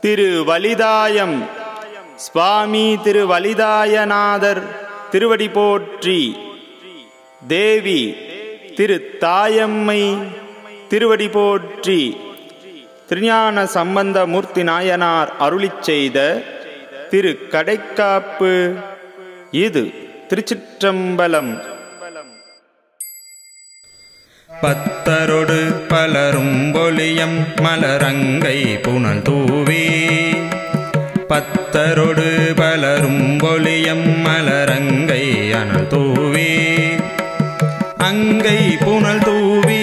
திரு வலிதாயம் சுவாமி திரு வலிதாயநாதர் திருவடி போற்றி. தேவி திரு தாயம்மை திருவடி போற்றி. திருஞான சம்பந்த மூர்த்தி நாயனார் அருளிச் செய்த திரு கடைக்காப்பு இது திருச்சிற்றம்பலம். பத்தரொடு பலரும் பொலியம் மலரங்கை புனல் தூவி பத்தரொடு பலரும் பொலியம் மலரங்கை அனல் தூவி அங்கை புனல் தூவி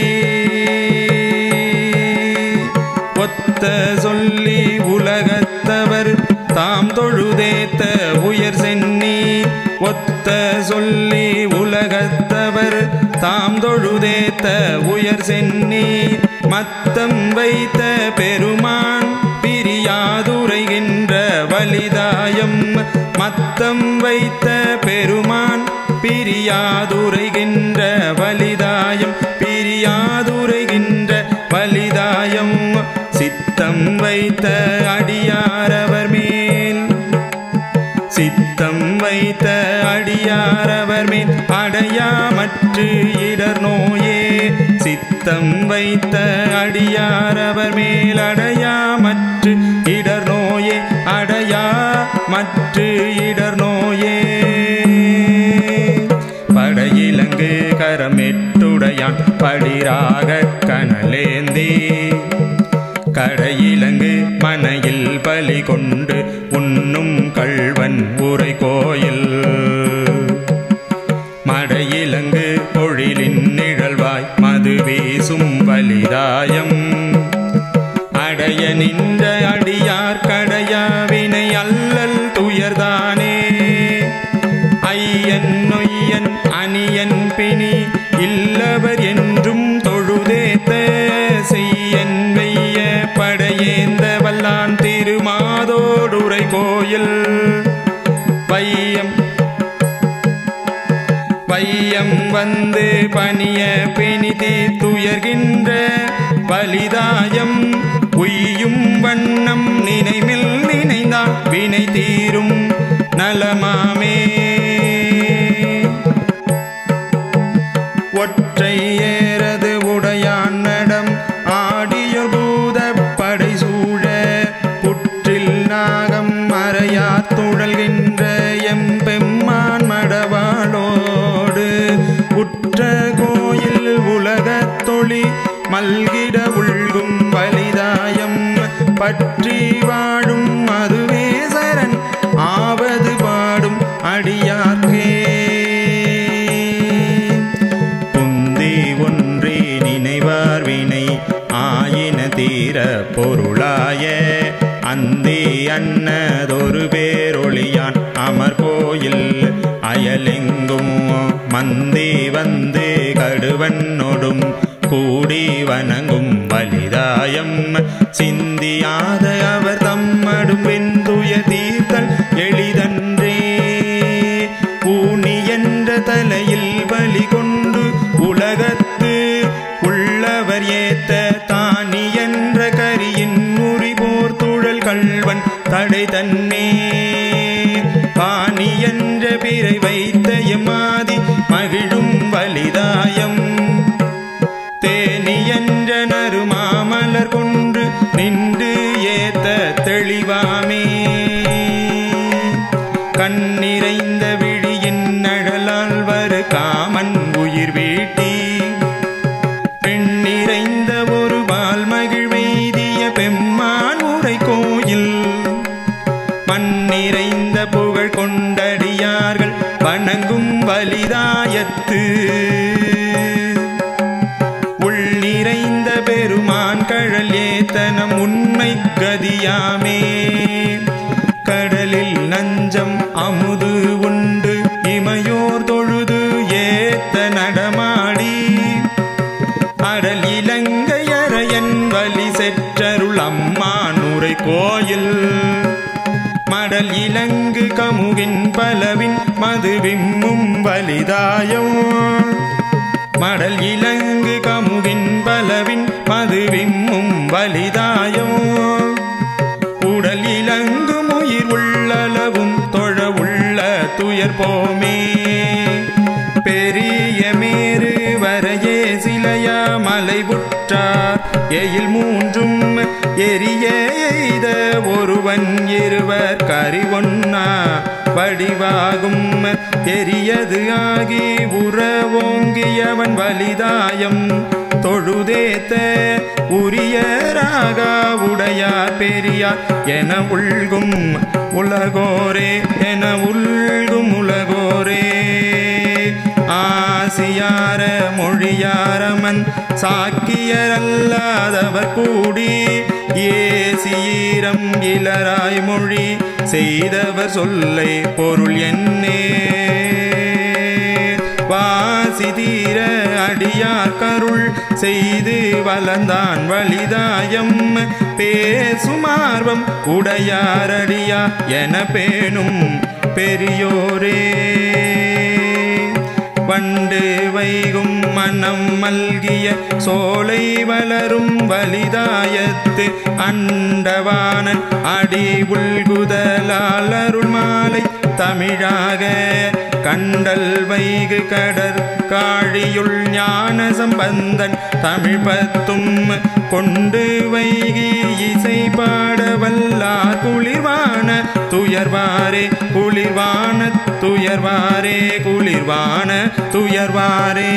ஒத்த சொல்லி உலகத்தவர் தாம் தொழுதேத்த உயர் சென்னி. ஒத்த சொல்லி உலகத்தவர் தாம் தொழுதேத்த உயர் சென்னி மத்தம் வைத்த பெருமான் பிரியாதுரைகின்ற வலிதாயம். மத்தம் வைத்த பெருமான் பிரியாதுரைகின்ற வலிதாயம். பிரியாதுரைகின்ற வலிதாயம். சித்தம் வைத்த அடியாரவர் மேல். சித்த நித்தம் வைத்த அடியாரவர் மேல் அடையாமற்று இடர் நோயே. சித்தம் வைத்த அடியாரவர் மேல் அடையாமற்று இடர் நோயே. அடையா மற்று இடர் நோயே. படையிலங்கு கரமெட்டுடையான் படிராக கனலேந்தே. கடையிலங்கு மனையில் பலி கொண்டு உண்ணும் கள்வன் உரை கோயில். மடையிலங்கு பொழிலின் நிழல்வாய் மது வீசும் வலிதாயம் அடைய நின்ற அடியார் கடையாவினை அல்லல் துயர்தானே. ஐயன் நொய் வையம் வந்து பணிய பிணிதி துயர்கின்ற பலிதாயம். உய்யும் வண்ணம் நினைவில் நினைந்தான் வினை தீரும் நலமா மல்கிட உள்கும் வலிதாயம் பற்றி வாழும் அதுவே சரண். ஆவது பாடும் அடியார்க்கே. புந்தி ஒன்றே நினைவார் வினை ஆயின தீர பொருளாய. அந்தி அன்னதொரு பேரொழியான் அமர் கோயில். அயலெங்கும் மந்தி வந்து கடுவன். வணங்கும் வலிதாயம். சிந்தியாத அவர் தம்மடும் வெந்துய தீர்த்தல் எளிதன்றே. ஊனி என்ற தலையில் வலி கொண்டு உலகத்து உள்ளவர் ஏத்த தானி என்ற கரியின் முறிபோர் துழல் கள்வன் தடை தன்னே. பாணி என்ற பிறை வைத்த எமாதி மகிழும் வலி நதியாமே. கடலில் நஞ்சம் அமுது உண்டு. இமையோர் தொழுது ஏத்த நடமாடி. அடல் இலங்கையரையன் வலி செற்றருள் அம்மான் உரை கோயில். மடல் இலங்கு கமுகின் பலவின் மதுவிம்மும் வலிதாயம். மடல் இலங்கு கமுகின் பலவின் மதுவிம்மும் வலிதாயம். துயர்போமே பெரிய மேறு வரையே சிலையா மலை புற்றார் எயில் மூன்றும் எரிய எய்த ஒருவன் இருவர் கறி ஒன்னா வடிவாகும் எரியது ஆகி உறவோங்கியவன் வலிதாயம். தொழுதேத்த உரியராக உடையார் பெரியார் என உள்கும் உலகோரே என உள்கும் உலகோரே. ஆசியார மொழியாரமன் சாக்கியரல்லாதவர் கூடி ஏசியீரம் இளராய் மொழி செய்தவர் சொல்லை பொருள் என்னே. வாசிதீர அடியார் கருள் செய்து வளர்ந்தான் வலிதாயம். பேசுமார்வம் உடையாரடியா என பேணும் பெரியோரே. வண்டு வைகும் மனம் மல்கிய சோலை வளரும் வலிதாயத்து அண்டவானன் அடி உள்குதலால் அருள் மாலை தமிழாக கண்டல் வைகு கடற் காழியுள் ஞான சம்பந்தன் தமிழ் பத்தும் கொண்டு வைகி இசை பாட வல்லார் குளிர்வான துயர்வாரே குளிர்வான துயர்வாரே குளிர்வான துயர்வாரே.